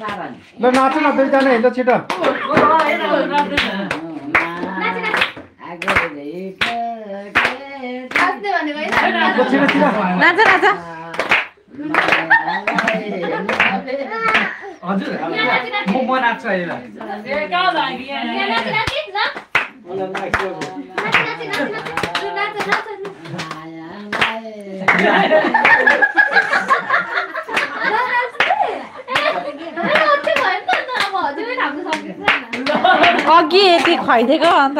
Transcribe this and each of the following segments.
ल नाच न दुईजना हिँड्छ छिटो नाच नाच हजुर म म नाच्छु अहिले अघि यति खुवाइदिएको अन्त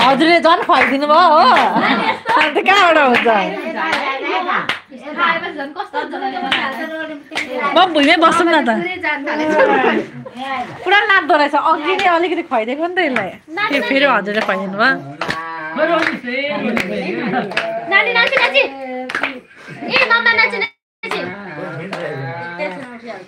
हजुरले झन् खुवाइदिनु भयो हो अन्त कहाँबाट हुन्छ म भुइँमै बसौँ न त पुरा नाच्दो रहेछ अघि नै अलिकति खुवाइदिएको नि त यसलाई ए, फेरि हजुरले खुवाइदिनु भयो खोइ रोनिस ए रोनिस नानी नाची नाची ए मम्मा नाची नाची हो हो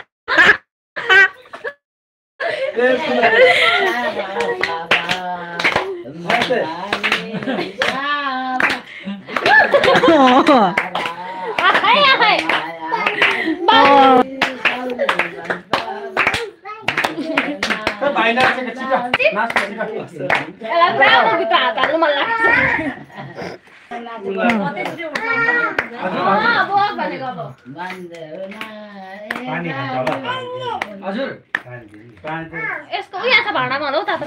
हजुर। यसको उयो छ भाँडामा होला हौ तातो